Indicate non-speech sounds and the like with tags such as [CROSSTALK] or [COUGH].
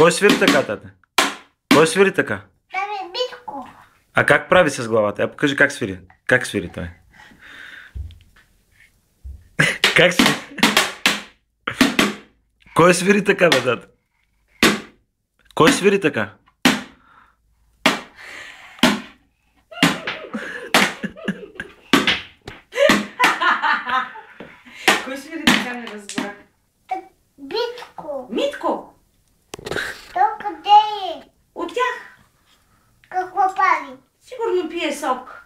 Кой свири така, тате? Кой свири така? Прави битко. А как прави с главата? Я покажи как свири. Как свири той? [LAUGHS] как свири? Кой свири така, бе, тате? Кой свири така? Кой свири така не разбрах? Sigurdur piesok.